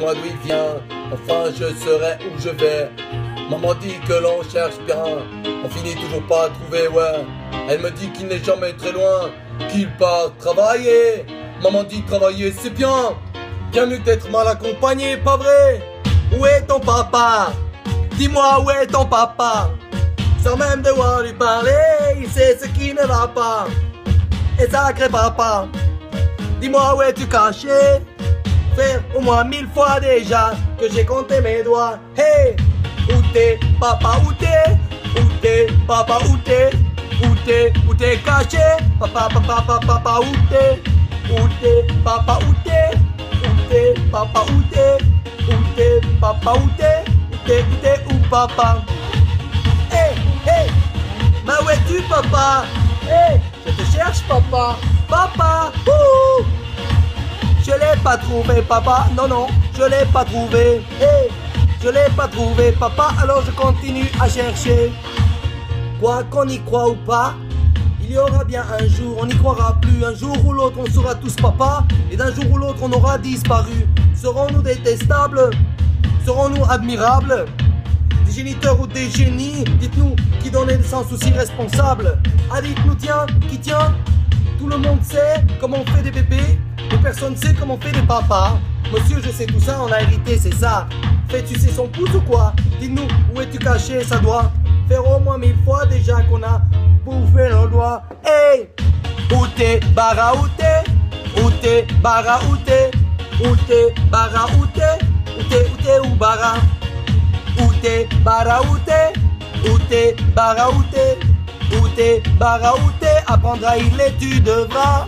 Dites-moi d'où il vient, enfin je saurai où je vais. Maman dit que l'on cherche bien, on finit toujours pas à trouver, ouais. Elle me dit qu'il n'est jamais très loin, qu'il part travailler. Maman dit travailler c'est bien, bien mieux d'être mal accompagné, pas vrai? Où est ton papa? Dis-moi où est ton papa? Sans même devoir lui parler, il sait ce qui ne va pas. Et sacré papa, dis-moi où es-tu caché? Au mille fois déjà que j'ai compté mes doigts. Hey, où t'es, papa, où t'es? Où t'es, papa, où t'es? Où t'es, où t'es caché? Papa, papa, papa, papa, où t'es? Où t'es, papa, où t'es? Où t'es, papa, où t'es? Où t'es, papa, où t'es? Où t'es, où papa? Hey, hey, bah où es-tu papa? Hey, je te cherche papa. Papa, ouh pas trouvé, papa. Non, non, je l'ai pas trouvé. Hey, je l'ai pas trouvé, papa. Alors je continue à chercher. Quoi qu'on y croit ou pas, il y aura bien un jour, on n'y croira plus. Un jour ou l'autre, on sera tous papa. Et d'un jour ou l'autre, on aura disparu. Serons-nous détestables? Serons-nous admirables? Des géniteurs ou des génies Dites-nous qui donnait naissance ou si responsable Ah, dites-nous, tiens, qui tient? Tout le monde sait comment on fait des bébés. Personne sait comment fait des papas. Monsieur, je sais tout ça, on a hérité, c'est ça. Fais-tu sais son pouce ou quoi? Dis-nous, où es-tu caché Ça doit faire au moins mille fois déjà qu'on a bouffé nos doigts. Hey! Où t'es, bara, où t'es? Où t'es, bara, où t'es? Où t'es, bara, où t'es? Où t'es, où t'es, où bara? Où t'es, bara, où t'es? Où t'es, où t'es? Où t'es, où t'es? Apprendre à il tu devras.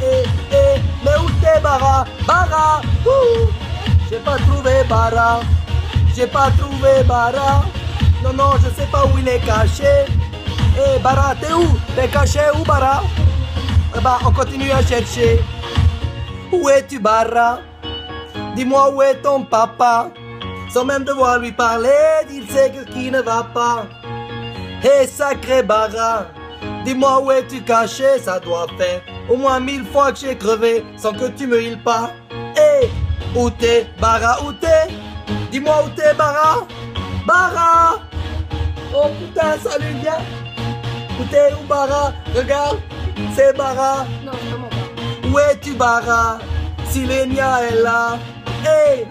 Eh, eh, mais où t'es, bara? Bara. J'ai pas trouvé bara. J'ai pas trouvé bara. Non, non, je sais pas où il est caché. Eh, bara, t'es où? T'es caché où, bara? Eh bah, on continue à chercher. Où es-tu, bara? Dis-moi où est ton papa Sans même devoir lui parler, il sait que qui ne va pas. Hé sacré bara, dis-moi où es-tu caché, ça doit faire au moins mille fois que j'ai crevé sans que tu me heals pas. Hé, où t'es, bara, où t'es? Dis-moi où t'es, bara. Bara. Oh putain, salut, viens Où t'es, où bara? Regarde, c'est bara. Non, vraiment pas. où es-tu, Bara? Silenia est là. Hey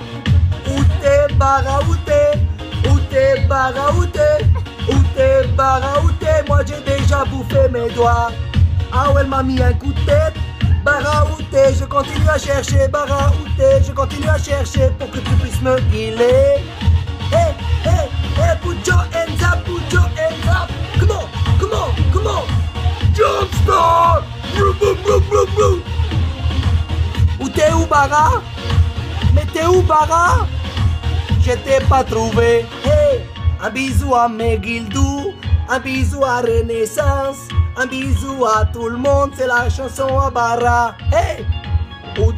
Où t'es, Bara? Où t'es? Où t'es, Bara? Où t'es? Où t'es, Bara? Où t'es? Moi j'ai déjà bouffé mes doigts. Ah ouais, elle m'a mis un coup de tête. Bara où t'es Je continue à chercher. Bara où t'es Je continue à chercher pour que tu puisses me healer. Hey, hey, hey, put your hands up, put your hands up. Come on, come on, come on. Jumpstart! Où t'es où, Bara? Mais t'es où, Bara? Je t'ai pas trouvé. Hey, un bisou à Megildou, un bisou à Renaissance, un bisou à tout le monde, c'est la chanson à Bara. Hey,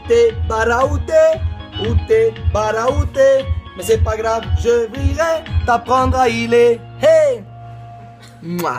t'es Où t'es, Bara, où t'es Mais c'est pas grave, je virai t'apprendre à healer. Hey, Mouah.